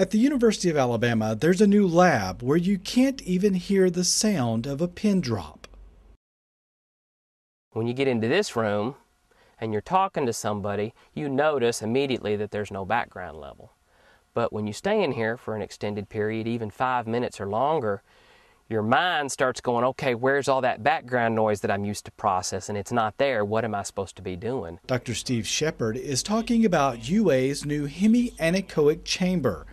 At the University of Alabama, there's a new lab where you can't even hear the sound of a pin drop. When you get into this room and you're talking to somebody, you notice immediately that there's no background level. But when you stay in here for an extended period, even five minutes or longer, your mind starts going, okay, where's all that background noise that I'm used to processing? It's not there. What am I supposed to be doing? Dr. Steve Shepard is talking about UA's new hemianechoic chamber,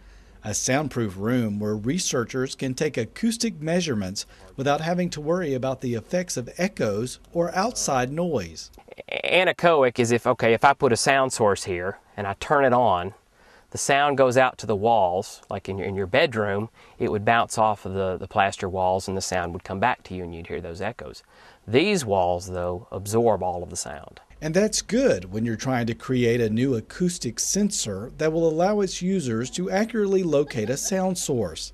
a soundproof room where researchers can take acoustic measurements without having to worry about the effects of echoes or outside noise. Anechoic is if, okay, if I put a sound source here and I turn it on, the sound goes out to the walls, like in your, in your bedroom, it would bounce off of the, the plaster walls and the sound would come back to you and you'd hear those echoes. These walls, though, absorb all of the sound. And that's good when you're trying to create a new acoustic sensor that will allow its users to accurately locate a sound source.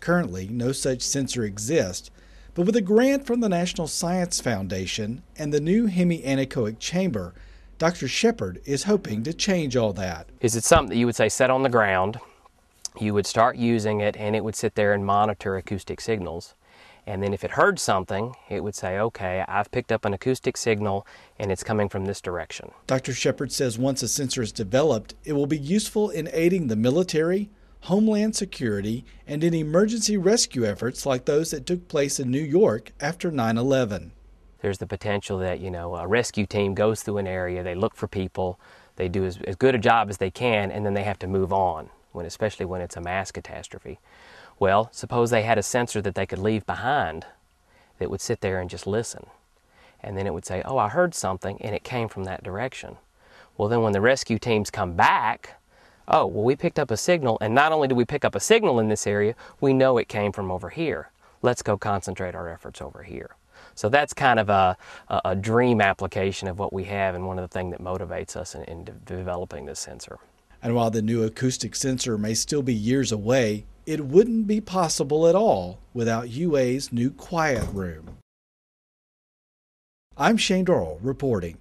Currently, no such sensor exists, but with a grant from the National Science Foundation and the new hemianechoic chamber, Dr. Shepard is hoping to change all that. Is it something that you would say set on the ground? You would start using it and it would sit there and monitor acoustic signals. And then if it heard something, it would say, okay, I've picked up an acoustic signal and it's coming from this direction. Dr. Shepard says once a sensor is developed, it will be useful in aiding the military, homeland security, and in emergency rescue efforts like those that took place in New York after 9 11 there's the potential that you know a rescue team goes through an area, they look for people, they do as, as good a job as they can, and then they have to move on. When especially when it's a mass catastrophe. Well, suppose they had a sensor that they could leave behind that would sit there and just listen. And then it would say, Oh, I heard something, and it came from that direction. Well, then when the rescue teams come back, oh, well, we picked up a signal, and not only did we pick up a signal in this area, we know it came from over here. Let's go concentrate our efforts over here. So that's kind of a, a, dream application of what we have and one of the things that motivates us in, in de- developing this sensor. And while the new acoustic sensor may still be years away, it wouldn't be possible at all without UA's new quiet room. I'm Shane Dorrell reporting.